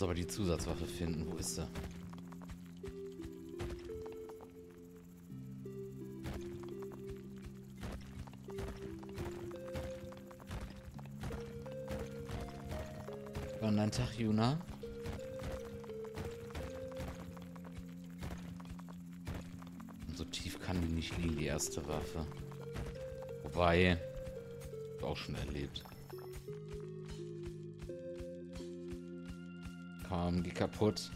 muss aber die Zusatzwaffe finden. Wo ist sie? War ein Tag, Juna? Und so tief kann die nicht liegen, die erste Waffe. Wobei, auch schon erlebt. Komm, geh kaputt.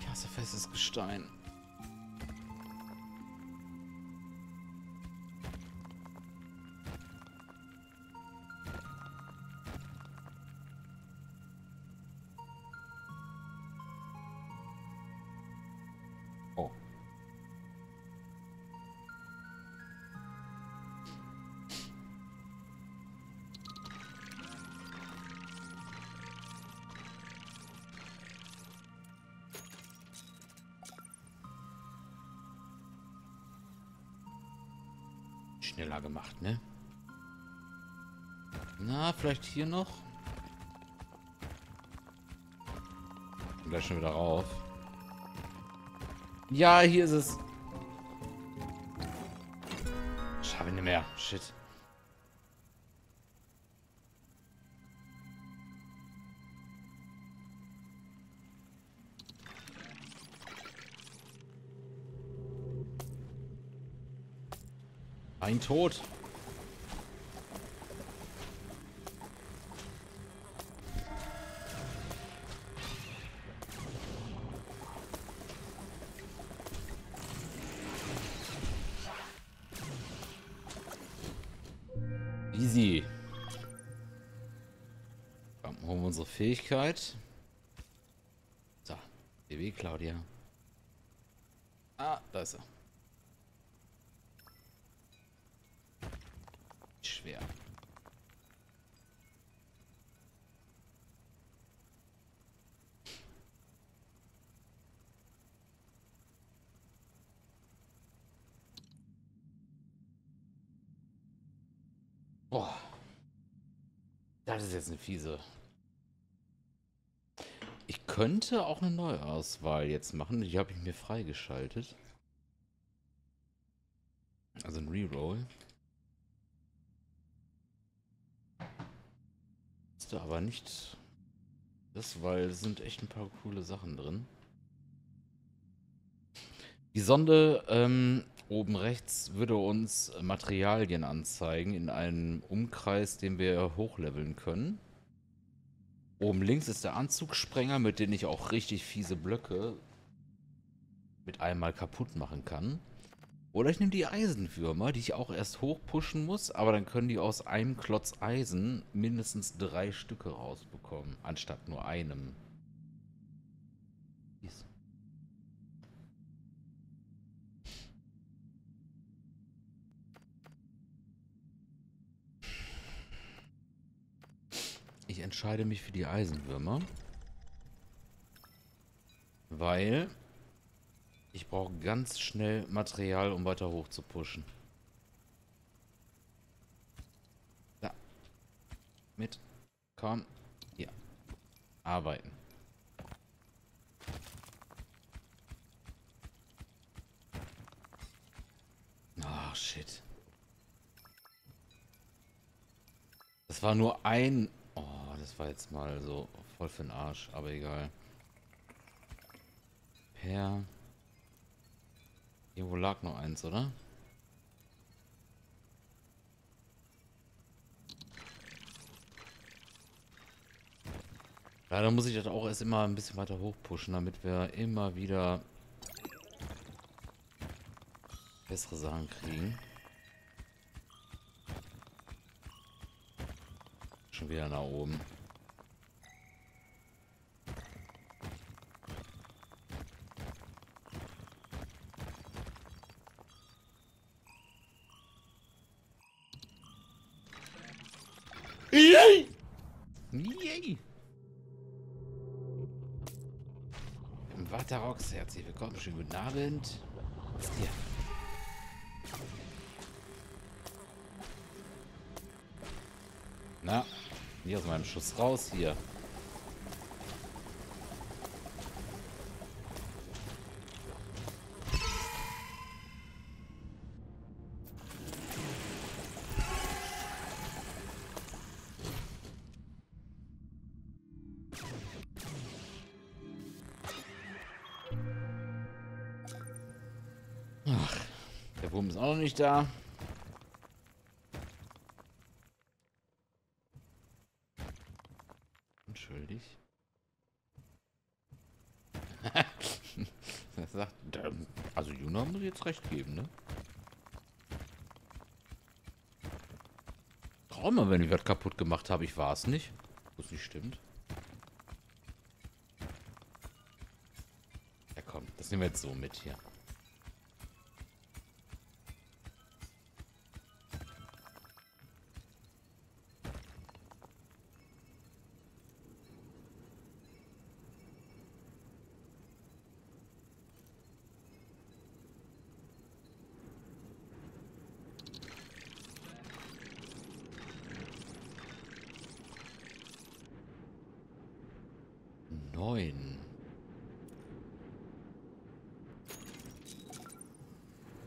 Ich hasse festes Gestein. Schneller gemacht, ne? Na, vielleicht hier noch? Gleich schon wieder rauf. Ja, hier ist es. Schaffe ich nicht mehr. Shit. Ein Tod. Easy. Komm, holen wir unsere Fähigkeit. So, BW Claudia. Ah, da ist er. Schwer. Boah. Das ist jetzt eine fiese. Ich könnte auch eine Neuauswahl jetzt machen. Die habe ich mir freigeschaltet. Also ein Reroll. Ist aber nicht das, weil es sind echt ein paar coole Sachen drin. Die Sonde ähm, oben rechts würde uns Materialien anzeigen in einem Umkreis, den wir hochleveln können. Oben links ist der Anzugssprenger, mit dem ich auch richtig fiese Blöcke mit einmal kaputt machen kann. Oder ich nehme die Eisenwürmer, die ich auch erst hochpushen muss, aber dann können die aus einem Klotz Eisen mindestens drei Stücke rausbekommen, anstatt nur einem. Ich entscheide mich für die Eisenwürmer. Weil ich brauche ganz schnell Material, um weiter hoch zu pushen. Da. Mit. Komm. Hier. Arbeiten. Oh, shit. Das war nur ein... War jetzt mal so voll für den Arsch, aber egal. Per... Irgendwo lag noch eins, oder? Leider muss ich das auch erst immer ein bisschen weiter hochpushen, damit wir immer wieder bessere Sachen kriegen. Schon wieder nach oben. Willkommen, schönen guten Abend. Dir? Na, hier aus meinem Schuss raus hier. Der Wurm ist auch noch nicht da. Entschuldig. er sagt, also Juna muss jetzt recht geben, ne? Traum mal, wenn ich was kaputt gemacht habe. Ich war es nicht. Was nicht stimmt. Ja komm, das nehmen wir jetzt so mit hier.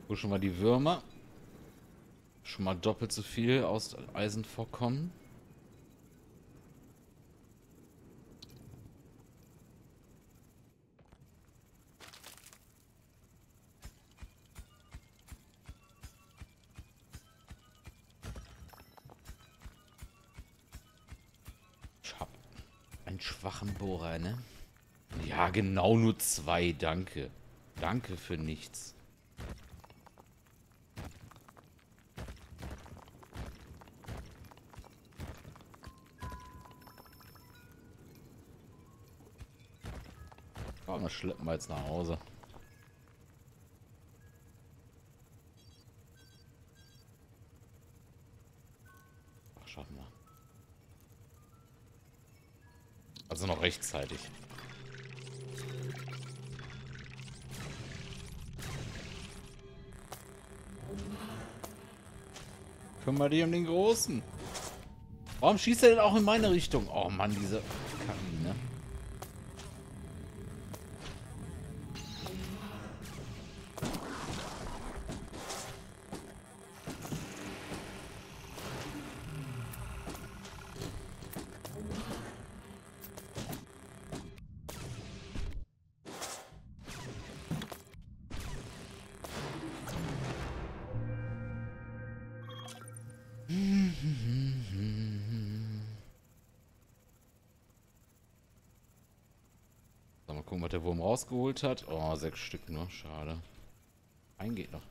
Wo schon mal die Würmer. Schon mal doppelt so viel aus Eisenvorkommen. Einen schwachen Bohrer, ne? Ja, genau nur zwei, danke. Danke für nichts. Komm, das schleppen wir jetzt nach Hause. Ach, schaffen wir. Also noch rechtzeitig. Kümmere dich um den Großen. Warum schießt er denn auch in meine Richtung? Oh Mann, diese gucken, was der Wurm rausgeholt hat. Oh, sechs Stück nur. Schade. Ein geht noch.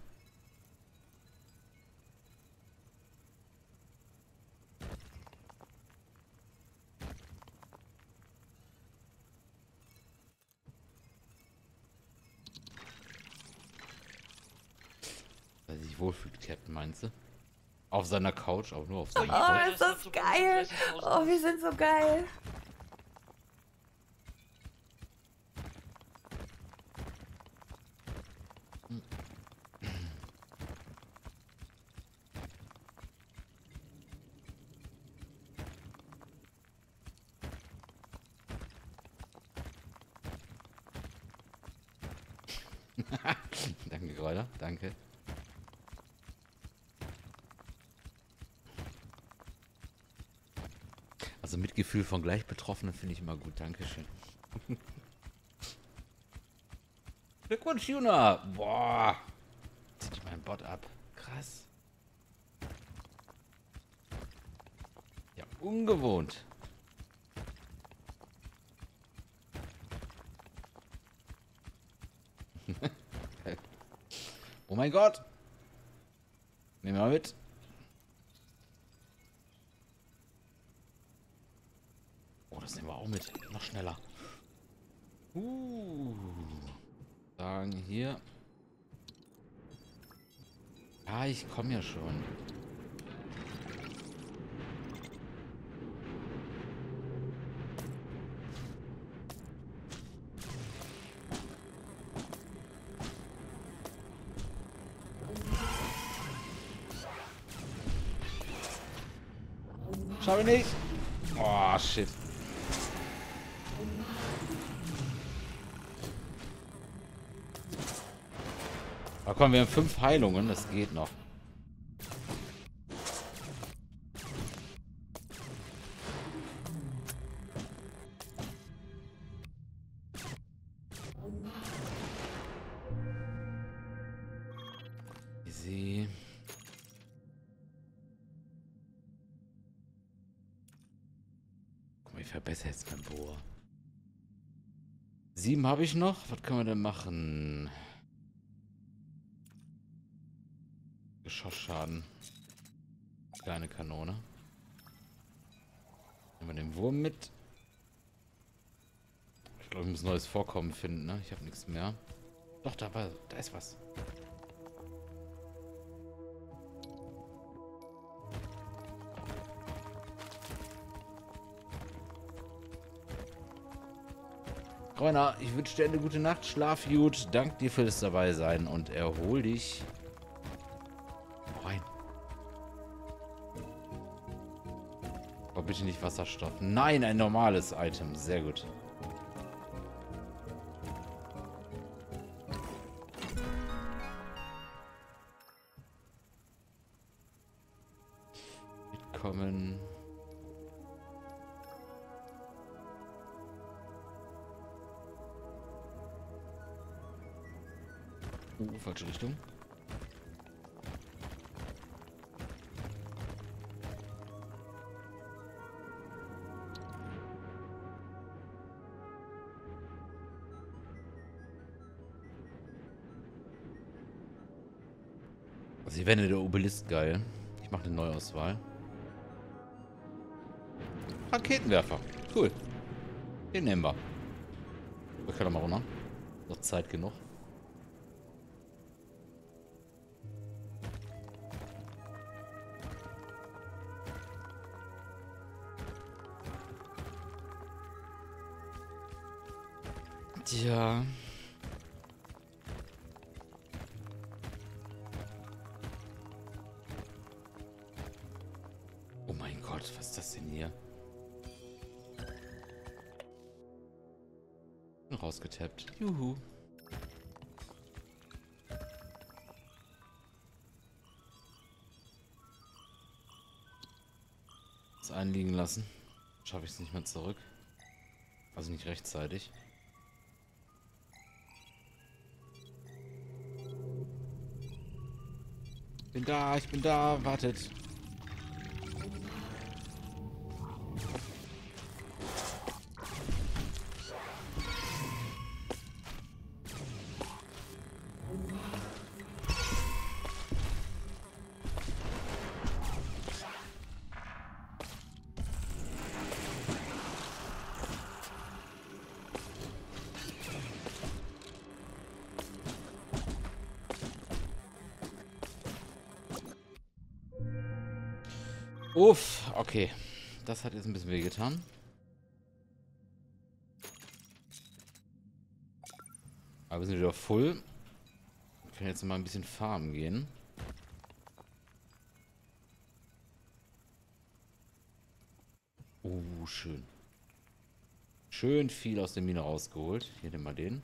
Weil sich wohlfühlt, Captain, meinst du? Auf seiner Couch, aber nur auf seiner Oh, Couch. ist das geil. Oh, wir sind so geil. danke, Gräuler. Danke. Also Mitgefühl von Gleichbetroffenen finde ich immer gut. Dankeschön. Glückwunsch, Juna. Boah. Zieht mein Bot ab. Krass. Ja, ungewohnt. oh mein Gott. Nehmen wir mal mit. Oh, das nehmen wir auch mit. Noch schneller. Uh. Sagen hier. Ja, ich komme ja schon. Schau ich nicht. Oh, shit. Aber komm, wir haben fünf Heilungen, das geht noch. Easy. Guck mal, ich Bohr. Sieben habe ich noch. Was können wir denn machen? Schossschaden. Kleine Kanone. Nehmen wir den Wurm mit. Ich glaube, ich muss neues Vorkommen finden, ne? Ich habe nichts mehr. Doch, da war, da ist was. Reuner, ich wünsche dir eine gute Nacht, schlaf gut, dank dir fürs dabei sein und erhol dich. Bitte nicht Wasserstoff. Nein, ein normales Item. Sehr gut. Mitkommen. Uh, falsche Richtung. Also ich werde der Obelisk geil. Ich mache eine Neuauswahl. Raketenwerfer. Cool. Den nehmen wir. Wir können mal runter. Noch Zeit genug. Tja. Rausgetappt. Juhu. Das einliegen lassen. Schaffe ich es nicht mehr zurück. Also nicht rechtzeitig. Bin da, ich bin da, wartet. Uff, okay. Das hat jetzt ein bisschen wehgetan. Aber wir sind wieder voll. Wir können jetzt mal ein bisschen farmen gehen. Uh, schön. Schön viel aus der Mine rausgeholt. Hier nehmen wir den.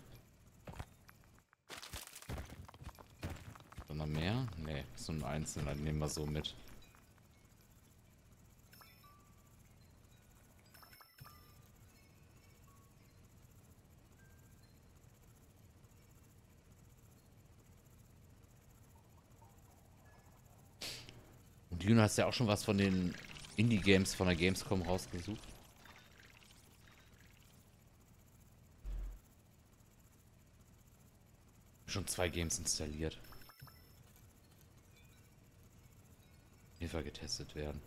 Sondern mehr? Ne, so ein einzelner, den nehmen wir so mit. du hast ja auch schon was von den Indie-Games von der Gamescom rausgesucht. Schon zwei Games installiert. Hilfe getestet werden.